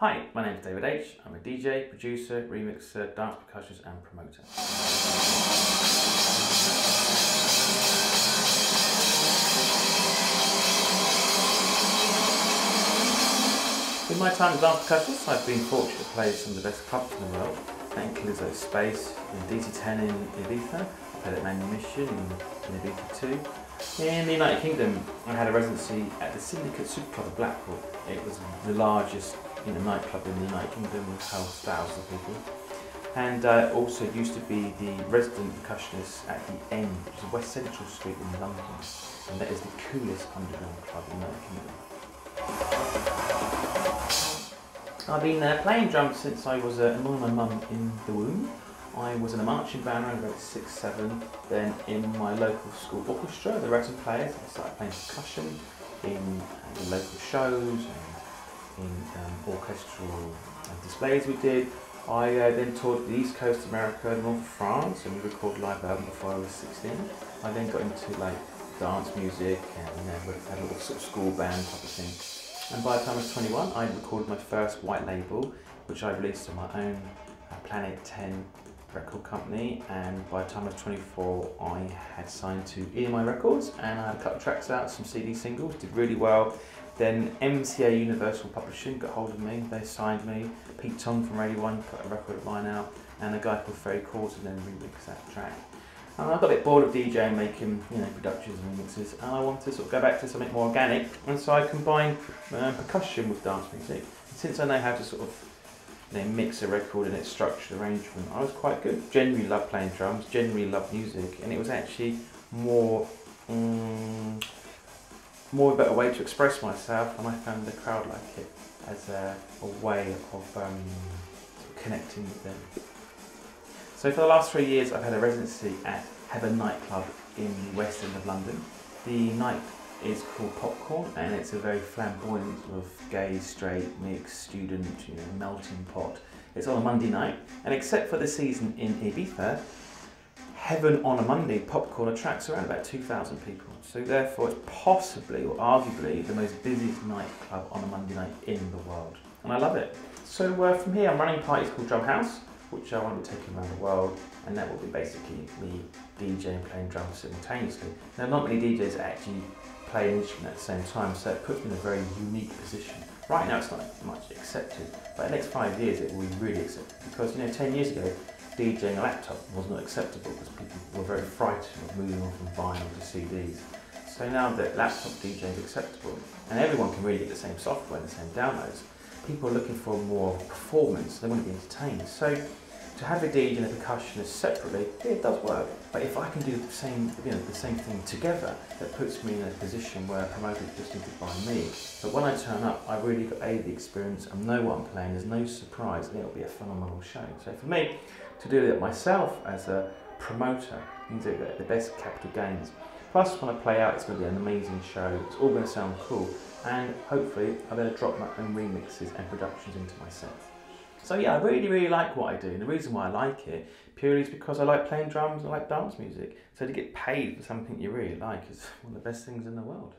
Hi, my name is David H. I'm a DJ, producer, remixer, dance percussionist and promoter. In my time as dance percussionist, I've been fortunate to play some of the best clubs in the world. That includes Space in DC10 in Ibiza, I played at Manumission in, in Ibiza 2, In the United Kingdom, I had a residency at the Syndicate Super Club of Blackpool. It was the largest in a nightclub in the United Kingdom with housed thousands of people. And I uh, also used to be the resident percussionist at the End, which is West Central Street in London. And that is the coolest underground club in the United Kingdom. I've been uh, playing drums since I was uh, annoying my mum in the womb. I was in a marching band around about six, seven. Then in my local school orchestra, the Rattan Players, I started playing percussion in the local shows in um, orchestral uh, displays we did. I uh, then toured the East Coast of America, North France, and we recorded live album before I was 16. I then got into like dance music and you know, had a little sort of school band type of thing. And by the time I was 21, I recorded my first white label, which I released on my own uh, Planet 10 record company. And by the time I was 24, I had signed to EMI Records and I had a couple of tracks out, some CD singles, did really well. Then MCA Universal Publishing got hold of me, they signed me. Pete Tong from Radio 1 put a record of mine out, and a guy called Ferry Corsten then remixed that track. And I got a bit bored of DJing, making you know productions and remixes, and I wanted to sort of go back to something more organic, and so I combined uh, percussion with dance music. Since I know how to sort of you know, mix a record and its structured arrangement, I was quite good. Generally love playing drums, generally love music, and it was actually more. Um, more of a better way to express myself, and I found the crowd like it as a, a way of um, connecting with them. So for the last three years, I've had a residency at Heaven Nightclub in the West End of London. The night is called Popcorn, and it's a very flamboyant of gay, straight, mixed, student, you know, melting pot. It's on a Monday night, and except for the season in Ibiza, Heaven on a Monday popcorn attracts around about 2,000 people. So therefore it's possibly or arguably the most busiest nightclub on a Monday night in the world. And I love it. So uh, from here I'm running parties called Drum House, which I want to be taking around the world. And that will be basically me DJing playing drums simultaneously. Now not many DJs actually play an instrument at the same time, so it puts me in a very unique position. Right now it's not much accepted, but in the next five years it will be really accepted because you know 10 years ago DJing a laptop was not acceptable because people were very frightened of moving on from vinyl to CDs. So now that laptop DJing is acceptable and everyone can really get the same software and the same downloads, people are looking for more performance, they want to be entertained. So to have a DJ and a percussionist separately, it does work. But if I can do the same, you know, the same thing together, that puts me in a position where a promoter is to buy me. But when I turn up, I really got a the experience. I know what I'm playing. There's no surprise, and it'll be a phenomenal show. So for me, to do it myself as a promoter, can do the best capital gains. Plus, when I play out, it's going to be an amazing show. It's all going to sound cool, and hopefully, I'm going to drop my own remixes and productions into my set. So yeah, I really, really like what I do. And the reason why I like it purely is because I like playing drums, and I like dance music. So to get paid for something you really like is one of the best things in the world.